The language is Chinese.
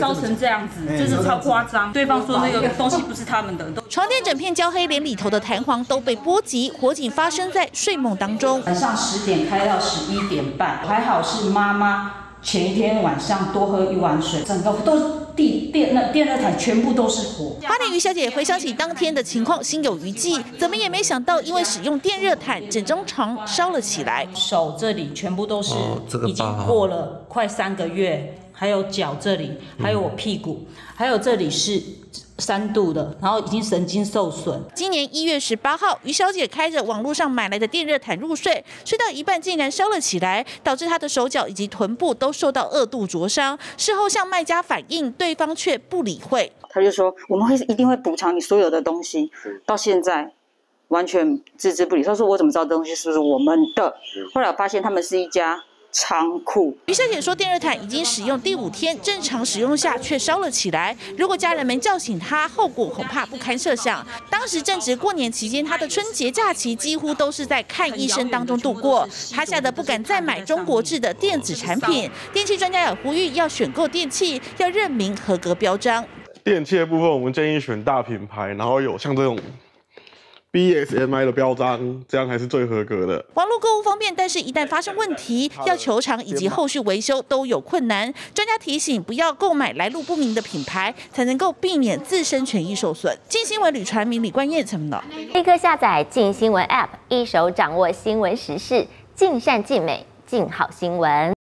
烧成这样子，就是超夸张。对方说那个东西不是他们的。床垫整片焦黑，连里头的弹簧都被波及。火警发生在睡梦当中，晚上十点开到十一点半，还好是妈妈前一天晚上多喝一碗水，整个都地电那电热毯全部都是火。花莲于小姐回想起当天的情况，心有余悸，怎么也没想到，因为使用电热毯，整张床烧了起来，手这里全部都是已经过了快三个月。还有脚这里，还有我屁股，还有这里是三度的，然后已经神经受损。今年一月十八号，于小姐开着网络上买来的电热毯入睡，睡到一半竟然烧了起来，导致她的手脚以及臀部都受到二度灼伤。事后向卖家反映，对方却不理会。他就说我们会一定会补偿你所有的东西，到现在完全置之不理。他说我怎么知道东西是不是我们的？后来发现他们是一家。仓库。于小姐说，电热毯已经使用第五天，正常使用下却烧了起来。如果家人们叫醒她，后果恐怕不堪设想。当时正值过年期间，她的春节假期几乎都是在看医生当中度过。她吓得不敢再买中国制的电子产品。电器专家也呼吁，要选购电器要认明合格标章。电器的部分，我们建议选大品牌，然后有像这种。BSMI 的标章，这样还是最合格的。网络购物方便，但是一旦发生问题，要求偿以及后续维修都有困难。专家提醒，不要购买来路不明的品牌，才能够避免自身权益受损。静新闻吕传明、李冠燕怎么了？立刻下载静新闻 App，一手掌握新闻时事，尽善尽美，尽好新闻。